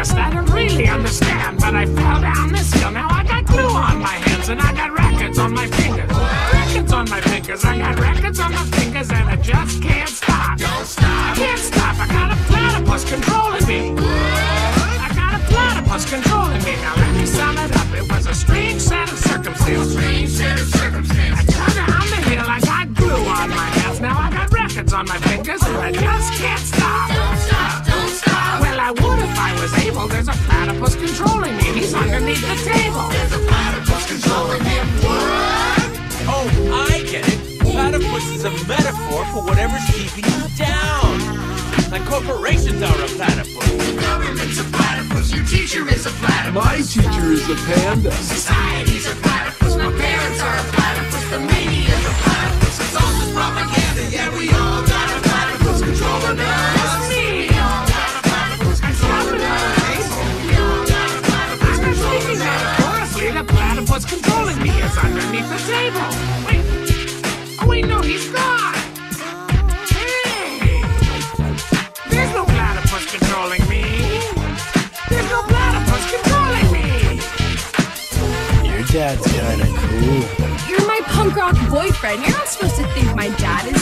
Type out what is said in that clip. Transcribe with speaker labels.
Speaker 1: honest, I don't really understand. But I fell down this hill. Now I got glue on my hands and I got records on my fingers. Records on my fingers. I got records on my fingers and I just can't stop. Don't stop. Can't stop. I got a platypus controlling me. I got a platypus controlling me. Now let me sum it up. It was a strange set of circumstances. Strange set of circumstances. I turned down the hill. I got glue on my hands. Now I got records on my fingers and I just can't stop. Don't stop. Don't stop. Well, I would if I was able. There's a platypus controlling me. He's underneath the table. There's a platypus controlling him. What?
Speaker 2: Oh, I get it. Platypus is a metaphor for whatever's keeping you down. Like corporations are a platypus.
Speaker 1: Government's a platypus. Your teacher is a platypus.
Speaker 3: My teacher is a panda.
Speaker 1: Society's the platypus controlling me is underneath the table. Wait. Oh, wait, no, he's not. Hey. There's no platypus controlling me. There's no platypus controlling me.
Speaker 4: Your dad's kinda cool.
Speaker 5: You're my punk rock boyfriend. You're not supposed to think my dad is cool. It only